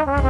Ha ha ha!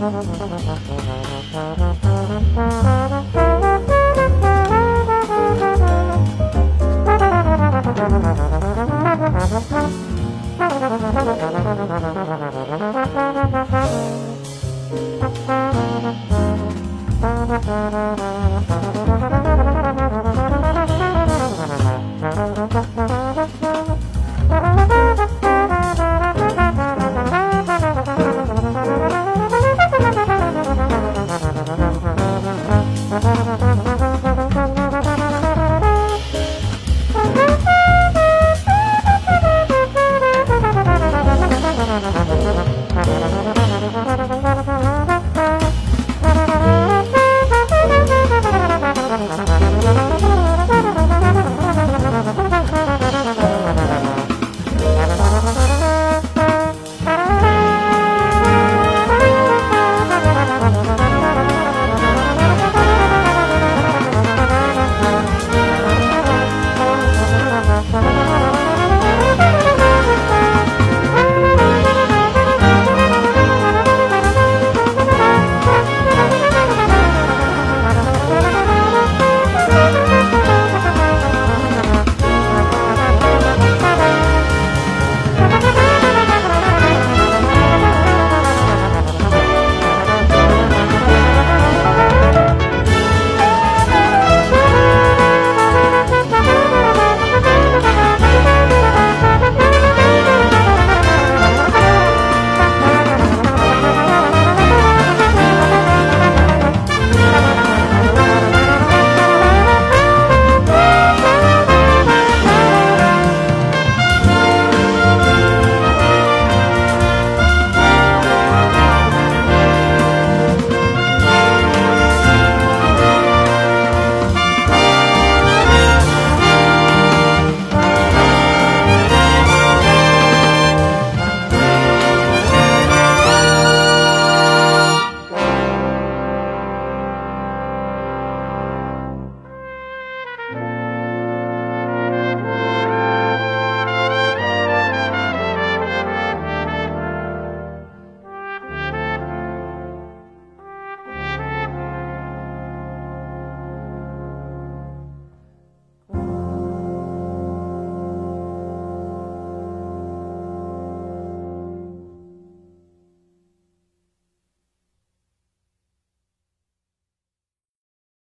Thank you. Ha ha ha ha.